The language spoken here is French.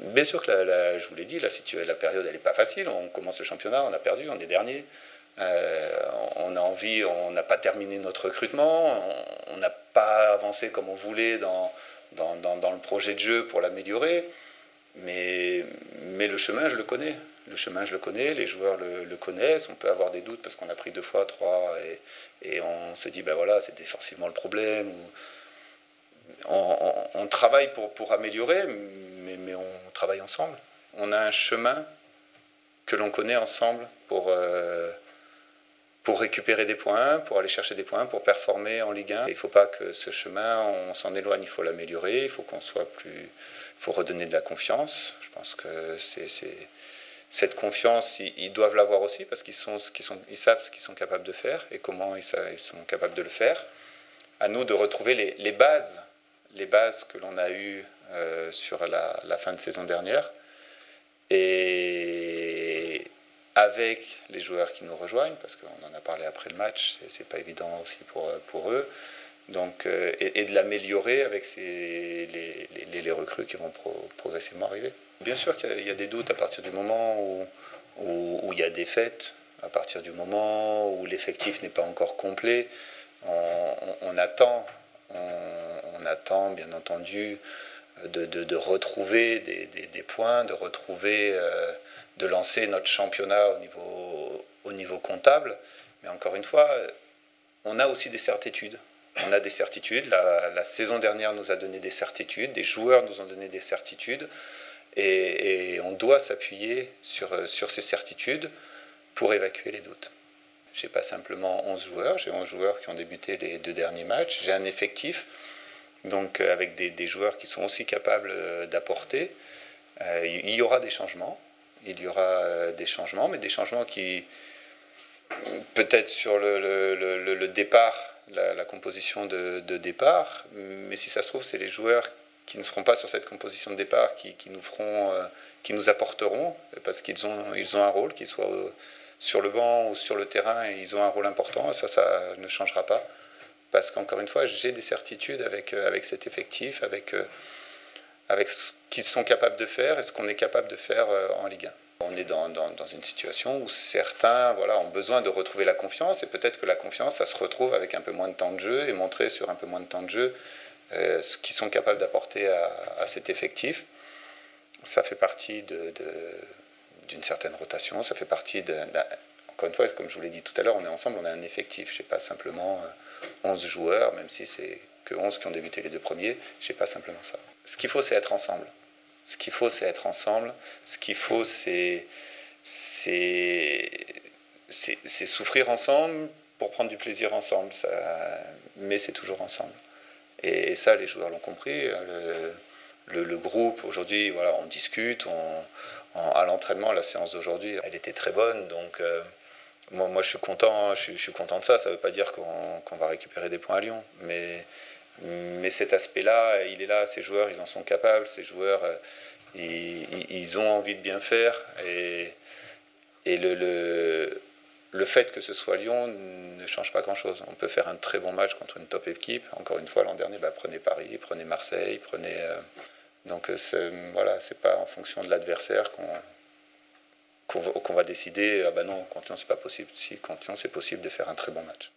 Bien sûr que la, je vous l'ai dit, la, la période elle n'est pas facile. On commence le championnat, on a perdu, on est dernier. Euh, on a envie, on n'a pas terminé notre recrutement, on n'a pas avancé comme on voulait dans, dans, dans, le projet de jeu pour l'améliorer. Mais, mais le chemin, je le connais. Le chemin, je le connais, les joueurs le, connaissent. On peut avoir des doutes parce qu'on a pris deux fois, trois, et, et on se dit, ben voilà, c'était forcément le problème. Ou, on, travaille pour, pour améliorer, mais, mais, on travaille ensemble. On a un chemin que l'on connaît ensemble pour, euh, pour récupérer des points, pour aller chercher des points, pour performer en Ligue 1. Il ne faut pas que ce chemin, on s'en éloigne, il faut l'améliorer, il faut qu'on soit plus... Faut redonner de la confiance. Je pense que c'est cette confiance, ils, doivent l'avoir aussi parce qu'ils sont, sont, ils savent ce qu'ils sont capables de faire et comment ils, ils, sont capables de le faire. À nous de retrouver les, les bases, les bases que l'on a eues euh, sur la, fin de saison dernière. Et avec les joueurs qui nous rejoignent, parce qu'on en a parlé après le match, c'est pas évident aussi pour, pour eux. Donc, euh, et, de l'améliorer avec les, les, recrues qui vont progressivement arriver. Bien sûr qu'il y, a des doutes à partir du moment où, où, il y a des fêtes, à partir du moment où l'effectif n'est pas encore complet. On, attend, on, attend bien entendu de, retrouver des, points, de retrouver, euh, de lancer notre championnat au niveau, au niveau comptable. Mais encore une fois, on a aussi des certitudes. On a des certitudes. La, saison dernière nous a donné des certitudes, des joueurs nous ont donné des certitudes. Et, on doit s'appuyer sur ces certitudes pour évacuer les doutes. Je n'ai pas simplement 11 joueurs, j'ai 11 joueurs qui ont débuté les deux derniers matchs. J'ai un effectif, donc euh, avec des, joueurs qui sont aussi capables euh, d'apporter. il y aura des changements, il y aura des changements, mais des changements qui, peut-être sur le, départ, la, composition de, départ, mais si ça se trouve, c'est les joueurs qui ne seront pas sur cette composition de départ, qui, nous feront, euh, qui nous apporteront, parce qu'ils ont, ils ont un rôle, qu'ils soient euh, sur le banc ou sur le terrain, ils ont un rôle important. Ça, ça ne changera pas, parce qu'encore une fois, j'ai des certitudes avec, euh, avec cet effectif, avec, avec ce qu'ils sont capables de faire et ce qu'on est capable de faire en Ligue 1. On est dans, dans, dans, une situation où certains voilà, ont besoin de retrouver la confiance et peut-être que la confiance, ça se retrouve avec un peu moins de temps de jeu et montrer sur un peu moins de temps de jeu euh, ce qu'ils sont capables d'apporter à, cet effectif. Ça fait partie d'une de, certaine rotation, ça fait partie de, encore une fois, comme je vous l'ai dit tout à l'heure, on est ensemble, on a un effectif. Je n'ai pas simplement 11 euh, joueurs, même si c'est que 11 qui ont débuté les deux premiers, je n'ai pas simplement ça. Ce qu'il faut, c'est être ensemble. Ce qu'il faut, c'est être ensemble. Ce qu'il faut, c'est c'est souffrir ensemble pour prendre du plaisir ensemble. Ça, mais c'est toujours ensemble. Et, ça, les joueurs l'ont compris. Le, le, groupe, aujourd'hui, voilà, on discute. On, à l'entraînement, la séance d'aujourd'hui, elle était très bonne. Donc, euh, moi, moi, je suis content. Je, suis content de ça. Ça ne veut pas dire qu'on va récupérer des points à Lyon. Mais, mais cet aspect-là, il est là. Ces joueurs, ils en sont capables. Ces joueurs, euh, ils, ils ont envie de bien faire. Et, et le, le le fait que ce soit Lyon ne change pas grand-chose. On peut faire un très bon match contre une top équipe. Encore une fois, l'an dernier, bah, prenez Paris, prenez Marseille, prenez. Euh, donc euh, voilà, c'est pas en fonction de l'adversaire qu'on va décider. Ah bah non, contre Lyon c'est pas possible. Si contre c'est possible de faire un très bon match.